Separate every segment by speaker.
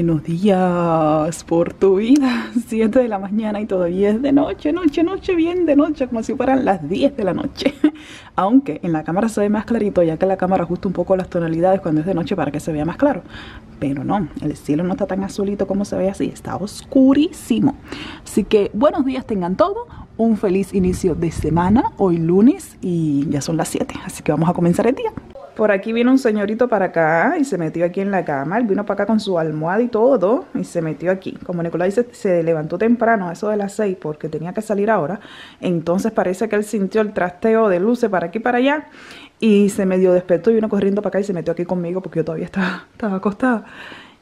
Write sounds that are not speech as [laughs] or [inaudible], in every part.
Speaker 1: Buenos días por tu vida, [laughs] 7 de la mañana y todavía es de noche, noche, noche, bien de noche, como si fueran las 10 de la noche. [laughs] Aunque en la cámara se ve más clarito, ya que la cámara ajusta un poco las tonalidades cuando es de noche para que se vea más claro. Pero no, el cielo no está tan azulito como se ve así, está oscurísimo. Así que buenos días tengan todos, un feliz inicio de semana, hoy lunes y ya son las 7, así que vamos a comenzar el día. Por aquí vino un señorito para acá y se metió aquí en la cama. Él vino para acá con su almohada y todo y se metió aquí. Como Nicolás dice, se levantó temprano, a eso de las 6, porque tenía que salir ahora. Entonces parece que él sintió el trasteo de luces para aquí para allá y se medio despertó y vino corriendo para acá y se metió aquí conmigo porque yo todavía estaba, estaba acostada.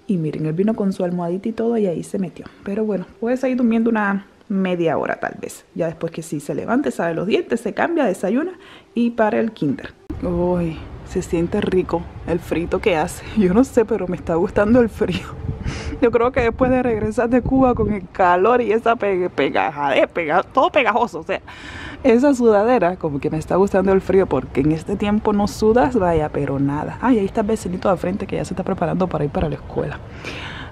Speaker 1: Y miren, él vino con su almohadita y todo y ahí se metió. Pero bueno, puede seguir durmiendo una media hora tal vez. Ya después que sí se levante, sabe los dientes, se cambia, desayuna y para el kinder. Uy, se siente rico el frito que hace. [laughs] Yo no sé, pero me está gustando el frío. [laughs] Yo creo que después de regresar de Cuba con el calor y esa pe pega todo pegajoso, o sea, esa sudadera, como que me está gustando el frío porque en este tiempo no sudas, vaya, pero nada. Ay, ahí está el vecinito de frente que ya se está preparando para ir para la escuela.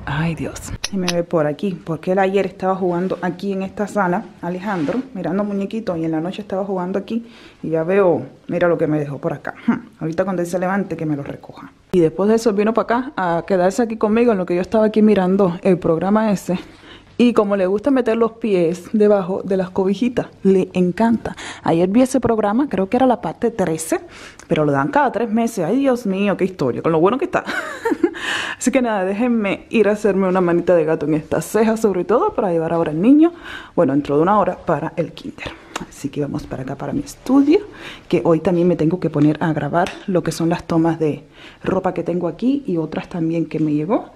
Speaker 1: Ay Dios, y me ve por aquí, porque él ayer estaba jugando aquí en esta sala, Alejandro, mirando muñequitos, y en la noche estaba jugando aquí, y ya veo, mira lo que me dejó por acá. [laughs] Ahorita cuando él se levante, que me lo recoja. Y después de eso vino para acá a quedarse aquí conmigo en lo que yo estaba aquí mirando el programa ese. Y como le gusta meter los pies debajo de las cobijitas, le encanta. Ayer vi ese programa, creo que era la parte 13, pero lo dan cada tres meses. Ay, Dios mío, qué historia, con lo bueno que está. [laughs] Así que nada, déjenme ir a hacerme una manita de gato en estas cejas, sobre todo para llevar ahora al niño, bueno, dentro de una hora para el kinder. Así que vamos para acá, para mi estudio, que hoy también me tengo que poner a grabar lo que son las tomas de ropa que tengo aquí y otras también que me llegó.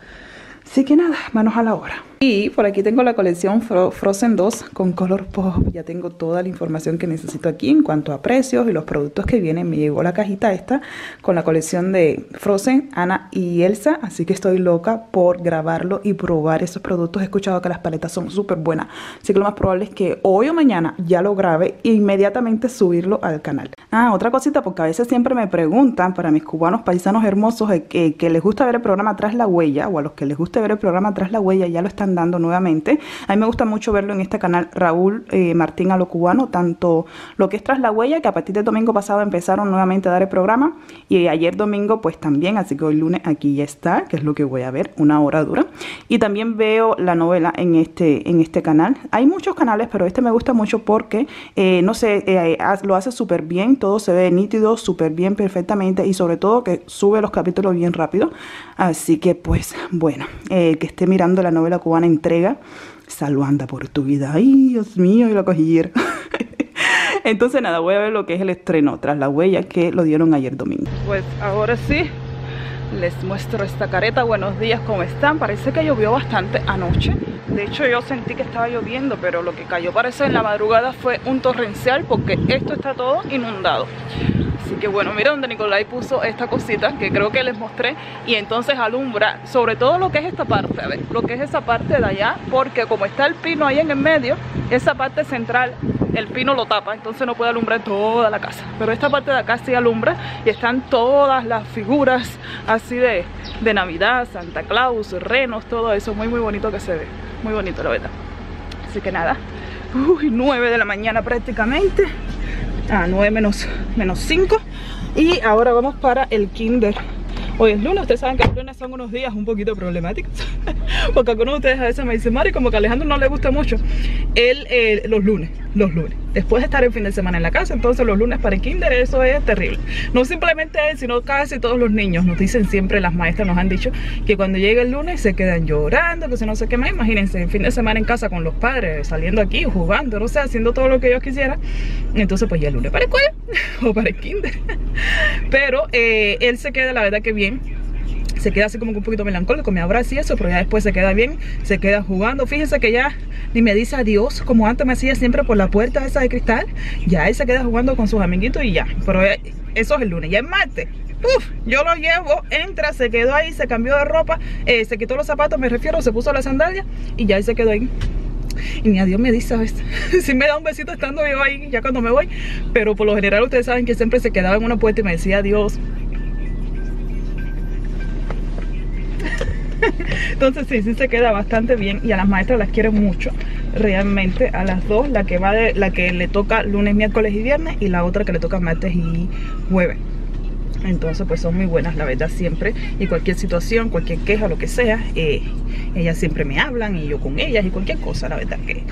Speaker 1: Así que nada, manos a la obra. Y por aquí tengo la colección Frozen 2 con color pop. Ya tengo toda la información que necesito aquí en cuanto a precios y los productos que vienen. Me llegó la cajita esta con la colección de Frozen, Ana y Elsa. Así que estoy loca por grabarlo y probar esos productos. He escuchado que las paletas son súper buenas. Así que lo más probable es que hoy o mañana ya lo grabe e inmediatamente subirlo al canal. Ah, otra cosita, porque a veces siempre me preguntan para mis cubanos paisanos hermosos eh, que, les gusta ver el programa Tras la Huella o a los que les gusta ver el programa Tras la Huella ya lo están dando nuevamente. A mí me gusta mucho verlo en este canal Raúl eh, Martín a lo cubano, tanto lo que es Tras la Huella, que a partir del domingo pasado empezaron nuevamente a dar el programa, y ayer domingo pues también, así que hoy lunes aquí ya está, que es lo que voy a ver, una hora dura. Y también veo la novela en este, en este canal. Hay muchos canales, pero este me gusta mucho porque, eh, no sé, eh, lo hace súper bien, todo se ve nítido, súper bien, perfectamente, y sobre todo que sube los capítulos bien rápido. Así que pues bueno, que esté mirando la novela cubana entrega, salvanda por tu vida. Ay, Dios mío, y lo cogí [laughs] Entonces nada, voy a ver lo que es el estreno tras la huella que lo dieron ayer domingo. Pues ahora sí, les muestro esta careta. Buenos días, ¿cómo están? Parece que llovió bastante anoche. De hecho, yo sentí que estaba lloviendo, pero lo que cayó parece en la madrugada fue un torrencial porque esto está todo inundado. Así que bueno, mira donde Nicolai puso esta cosita que creo que les mostré y entonces alumbra sobre todo lo que es esta parte, a ver, lo que es esa parte de allá, porque como está el pino ahí en el medio, esa parte central el pino lo tapa, entonces no puede alumbrar toda la casa. Pero esta parte de acá sí alumbra y están todas las figuras así de, de Navidad, Santa Claus, renos, todo eso, muy muy bonito que se ve, muy bonito la verdad. Así que nada, uy, 9 de la mañana prácticamente a 9 menos, menos 5 y ahora vamos para el kinder Hoy es lunes, ustedes saben que los lunes son unos días un poquito problemáticos [laughs] Porque algunos de ustedes a veces me dicen Mari, como que a Alejandro no le gusta mucho Él, eh, los lunes, los lunes. Después de estar el fin de semana en la casa Entonces los lunes para el kinder, eso es terrible. No simplemente él, sino casi todos los niños. Nos dicen siempre, las maestras nos han dicho Que cuando llega el lunes se quedan llorando Que si no sé qué más, imagínense El fin de semana en casa con los padres, saliendo aquí, jugando No sé, haciendo todo lo que ellos quisieran. Entonces pues ya el lunes para el escuela [laughs] O para el kinder. Pero eh, él se queda la verdad que bien se queda así como un poquito melancólico, me abraza y eso, pero ya después se queda bien, se queda jugando. Fíjense que ya ni me dice adiós, como antes me hacía siempre por la puerta esa de cristal. Ya él se queda jugando con sus amiguitos y ya. Pero eso es el lunes, ya es martes. Uf, yo lo llevo, entra, se quedó ahí, se cambió de ropa, eh, se quitó los zapatos, me refiero, se puso la sandalia y ya él se quedó ahí. Y ni adiós me dice, ¿sabes? [laughs] si me da un besito estando yo ahí, ya cuando me voy. Pero por lo general ustedes saben que siempre se quedaba en una puerta y me decía adiós. [laughs] Entonces sí, sí se queda bastante bien y a las maestras las quiero mucho, realmente a las dos, la que va de, la que le toca lunes, miércoles y viernes y la otra que le toca martes y jueves entonces pues son muy buenas la verdad siempre. Y cualquier situación, cualquier queja, lo que sea eh, ellas siempre me hablan y yo con ellas y cualquier cosa la verdad que,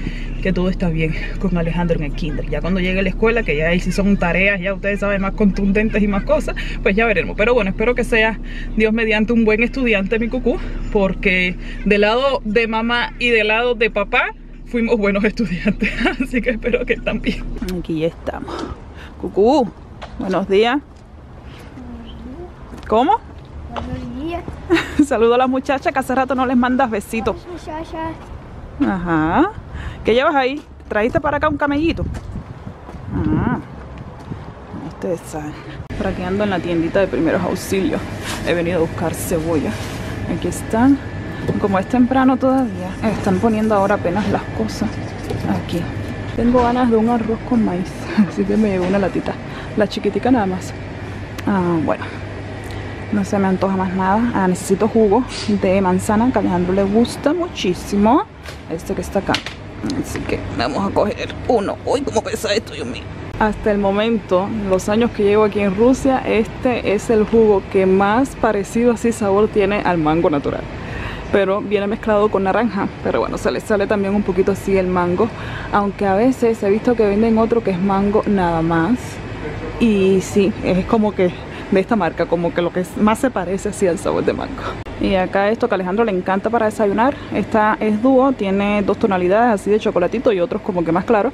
Speaker 1: que todo está bien con Alejandro en el kinder. Ya cuando llegue a la escuela que ya ahí si son tareas ya ustedes saben más contundentes y más cosas pues ya veremos, pero bueno espero que sea Dios mediante un buen estudiante mi cucú porque del lado de mamá y del lado de papá fuimos buenos [laughs] estudiantes. Así que espero que también. Aquí ya estamos. Cucú, buenos días ¿Cómo? [laughs] Saludo a las muchachas que hace rato no les mandas besitos. Ajá. ¿Qué llevas ahí? ¿Trajiste para acá un camellito? Ah. Ustedes saben. Por aquí ando en la tiendita de primeros auxilios. He venido a buscar cebolla. Aquí están. Como es temprano todavía, están poniendo ahora apenas las cosas. Aquí. Tengo ganas de un arroz con maíz. [laughs] Así que me llevo una latita. La chiquitica nada más. Ah, bueno no se me antoja más nada ah, necesito jugo de manzana que a le gusta muchísimo este que está acá así que vamos a coger uno uy cómo pesa esto Dios mío hasta el momento, los años que llevo aquí en Rusia, este es el jugo que más parecido así sabor tiene al mango natural. Pero viene mezclado con naranja, pero bueno, se le sale también un poquito así el mango. Aunque a veces he visto que venden otro que es mango nada más. Y sí, es como que de esta marca, como que lo que más se parece así al sabor de mango. Y acá esto que Alejandro le encanta para desayunar, esta es dúo, tiene dos tonalidades así de chocolatito y otros como que más claro.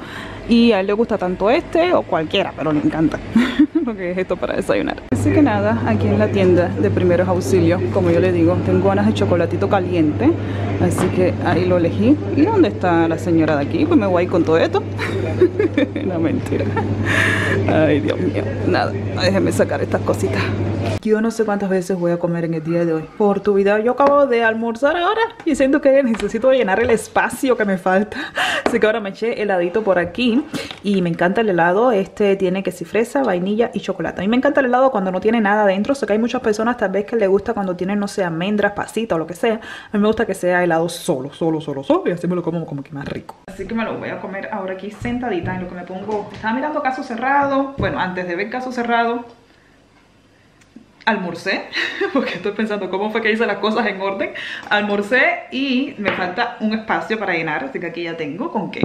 Speaker 1: Y a él le gusta tanto este o cualquiera, pero le encanta [laughs] lo que es esto para desayunar. Así que nada, aquí en la tienda de primeros auxilios, como yo le digo, tengo ganas de chocolatito caliente, así que ahí lo elegí. ¿Y dónde está la señora de aquí? Pues me voy con todo esto. [laughs] no, mentira. Ay, Dios mío. Nada, déjenme sacar estas cositas. Yo no sé cuántas veces voy a comer en el día de hoy. Por tu vida, yo acabo de almorzar ahora y siento que necesito llenar el espacio que me falta. Así que ahora me eché heladito por aquí y me encanta el helado. Este tiene que si fresa, vainilla y chocolate. A mí me encanta el helado cuando no tiene nada dentro. Sé que hay muchas personas tal vez que le gusta cuando tiene, no sé, almendras, pasita o lo que sea. A mí me gusta que sea helado solo, solo, solo, solo y así me lo como como que más rico. Así que me lo voy a comer ahora aquí sentadita en lo que me pongo. Estaba mirando caso cerrado. Bueno, antes de ver caso cerrado almorcé, [laughs] porque estoy pensando cómo fue que hice las cosas en orden, almorcé y me falta un espacio para llenar, así que aquí ya tengo con qué.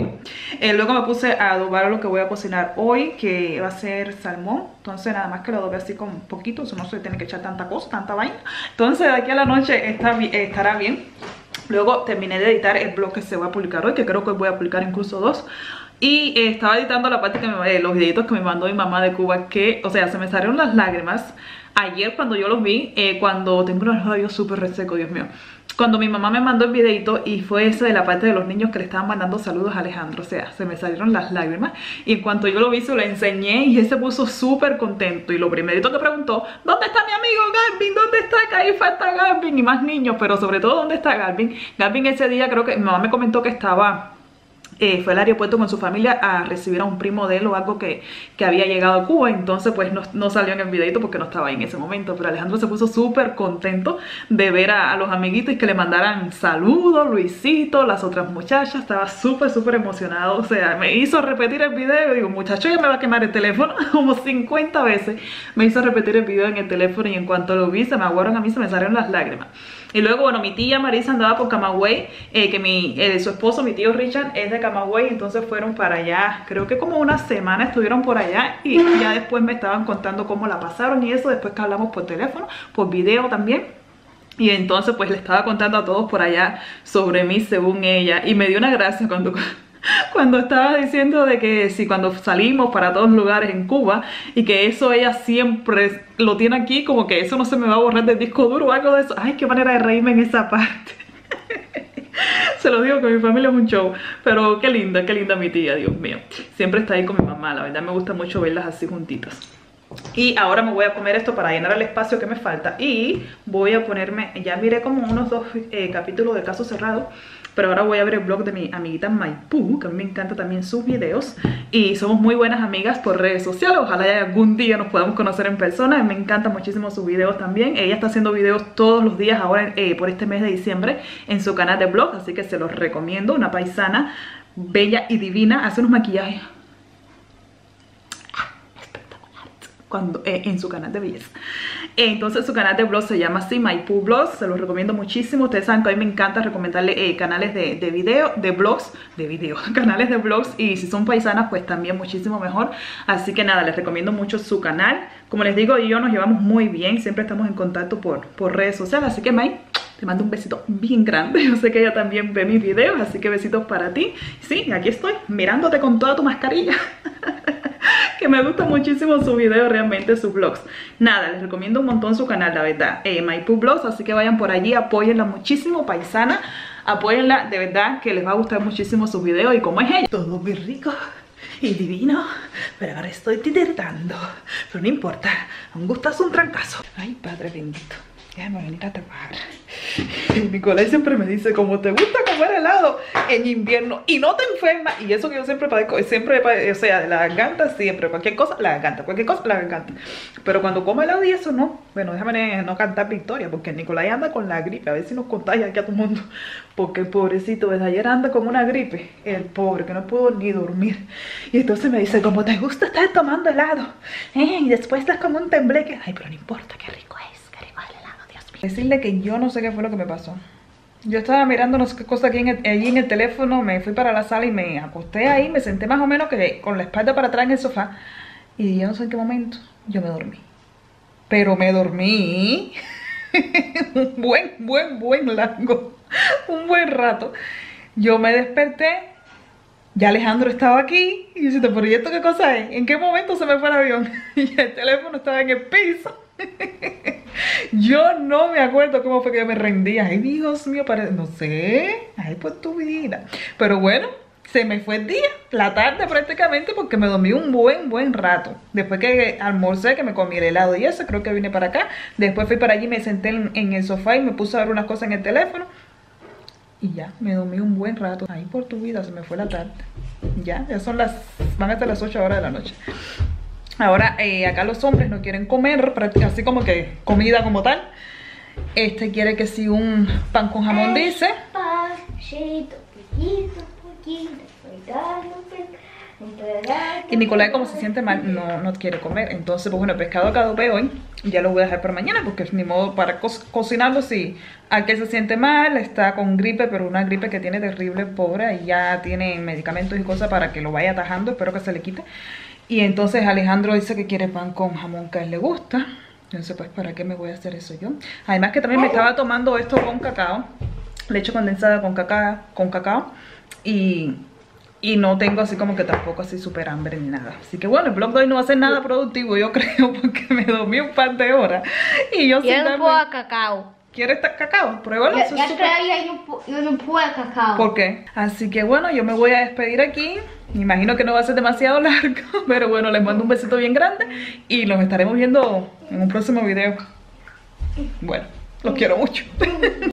Speaker 1: Eh, luego me puse a adobar lo que voy a cocinar hoy, que va a ser salmón, entonces nada más que lo adobe así con un poquito, eso no se tiene que echar tanta cosa, tanta vaina. Entonces de aquí a la noche está, estará bien. Luego terminé de editar el blog que se va a publicar hoy, que creo que voy a publicar incluso dos. Y eh, estaba editando la parte que me, eh, los videitos que me mandó mi mamá de Cuba, que, o sea, se me salieron las lágrimas ayer cuando yo los vi, eh, cuando tengo los labios súper resecos, Dios mío. Cuando mi mamá me mandó el videito y fue ese de la parte de los niños que le estaban mandando saludos a Alejandro, o sea, se me salieron las lágrimas. Y en cuanto yo lo vi, se lo enseñé y él se puso súper contento. Y lo primerito que preguntó, ¿dónde está mi amigo Garvin? ¿Dónde está? Que ahí falta Garvin y más niños, pero sobre todo, ¿dónde está Garvin? Garvin ese día creo que mi mamá me comentó que estaba eh, fue al aeropuerto con su familia a recibir a un primo de él o algo que, había llegado a Cuba, entonces pues no, salió en el videito porque no estaba ahí en ese momento, pero Alejandro se puso súper contento de ver a, los amiguitos y que le mandaran saludos, Luisito, las otras muchachas, estaba súper súper emocionado, o sea, me hizo repetir el video, digo, muchacho ya me va a quemar el teléfono, [laughs] como 50 veces me hizo repetir el video en el teléfono y en cuanto lo vi se me aguaron a mí, se me salieron las lágrimas. Y luego, bueno, mi tía Marisa andaba por Camagüey, eh, que mi, eh, su esposo, mi tío Richard, es de Camagüey, entonces fueron para allá. Creo que como una semana estuvieron por allá y ya [laughs] después me estaban contando cómo la pasaron y eso, después que hablamos por teléfono, por video también. Y entonces pues le estaba contando a todos por allá sobre mí según ella y me dio una gracia cuando [laughs] cuando estaba diciendo de que si cuando salimos para todos lugares en Cuba y que eso ella siempre lo tiene aquí, como que eso no se me va a borrar del disco duro o algo de eso. Ay, qué manera de reírme en esa parte. [laughs] se lo digo que mi familia es un show, pero qué linda, qué linda mi tía, Dios mío. Siempre está ahí con mi mamá, la verdad me gusta mucho verlas así juntitas. Y ahora me voy a comer esto para llenar el espacio que me falta. Y voy a ponerme, ya miré como unos dos eh, capítulos de Caso Cerrado. Pero ahora voy a ver el blog de mi amiguita Maipú, que a mí me encanta también sus videos. Y somos muy buenas amigas por redes sociales. Ojalá algún día nos podamos conocer en persona. Me encantan muchísimo sus videos también. Ella está haciendo videos todos los días ahora eh, por este mes de diciembre en su canal de blog. Así que se los recomiendo. Una paisana bella y divina. Hace unos maquillajes cuando, eh, en su canal de belleza. Entonces su canal de blog se llama así, Maipú Blogs, se los recomiendo muchísimo. Ustedes saben que a mí me encanta recomendarle eh, canales de, de, video, de blogs, de video, [laughs] canales de blogs y si son paisanas pues también muchísimo mejor. Así que nada, les recomiendo mucho su canal. Como les digo, yo nos llevamos muy bien, siempre estamos en contacto por, por redes sociales, así que Mai, te mando un besito bien grande. [laughs] Yo sé que ella también ve mis videos, así que besitos para ti. Sí, aquí estoy, mirándote con toda tu mascarilla. [laughs] que me gusta muchísimo su video, realmente sus vlogs. Nada, les recomiendo un montón su canal, la verdad, eh, Maipú Vlogs, así que vayan por allí, apóyenla muchísimo, paisana, apóyenla, de verdad que les va a gustar muchísimo sus videos y como es ella. Todo muy rico y divino, pero ahora estoy titiritando, pero no importa, un gustazo, un trancazo. Ay, Padre bendito, déjame venir a trabajar. Nicolai siempre me dice, como te gusta comer helado en invierno y no te enfermas, y eso que yo siempre padezco, siempre, o sea, la garganta siempre, cualquier cosa, la garganta, cualquier cosa, la garganta. Pero cuando como helado y eso no, bueno, déjame no cantar victoria, porque Nicolai anda con la gripe, a ver si nos contagia aquí a todo el mundo, porque el pobrecito desde ayer anda con una gripe, el pobre, que no pudo ni dormir. Y entonces me dice, como te gusta estar tomando helado, eh, y después estás como un tembleque, ay, pero no importa, qué rico es. Decirle que yo no sé qué fue lo que me pasó. Yo estaba mirando no sé qué cosa aquí allí en el teléfono, me fui para la sala y me acosté ahí, me senté más o menos que con la espalda para atrás en el sofá. Y yo no sé en qué momento yo me dormí. Pero me dormí [laughs] un buen, buen, buen largo, un buen rato. Yo me desperté, ya Alejandro estaba aquí y dice, ¿pero y esto qué cosa es? ¿En qué momento se me fue el avión? [laughs] Y el teléfono estaba en el piso. [laughs] yo no me acuerdo cómo fue que yo me rendí. Ay, Dios mío, no sé. Ay, pues tu vida. Pero bueno, se me fue el día, la tarde prácticamente, porque me dormí un buen, buen rato. Después que almorcé, que me comí el helado y eso, creo que vine para acá. Después fui para allí, me senté en, el sofá y me puse a ver unas cosas en el teléfono. Y ya, me dormí un buen rato. Ay, por tu vida, se me fue la tarde. Ya, ya son las, van hasta las 8 horas de la noche. Ahora, eh, acá los hombres no quieren comer, así como que comida como tal. Este quiere que si un pan con jamón dice. Y Nicolai como se siente mal no, no quiere comer Entonces pues bueno, el pescado cadupe hoy Ya lo voy a dejar para mañana porque es ni modo para cocinarlo Si aquel se siente mal, está con gripe Pero una gripe que tiene terrible, pobre Y ya tiene medicamentos y cosas para que lo vaya atajando Espero que se le quite y entonces Alejandro dice que quiere pan con jamón que a él le gusta. Entonces, pues, ¿para qué me voy a hacer eso yo? Además que también me estaba tomando esto con cacao. Leche condensada con cacao. Con cacao y, y no tengo así como que tampoco así súper hambre ni nada. Así que bueno, el blog de hoy no va a ser nada productivo, yo [laughs] creo, porque me dormí un par de horas. Y yo
Speaker 2: sí no puedo cacao.
Speaker 1: ¿Quieres cacao? Pruébalo.
Speaker 2: Ya, ya super... yo, no, puedo cacao.
Speaker 1: ¿Por qué? Así que bueno, yo me voy a despedir aquí. Me imagino que no va a ser demasiado [laughs] largo, pero bueno, les mando un besito bien grande y nos estaremos viendo en un próximo video. Bueno, los quiero mucho. [laughs]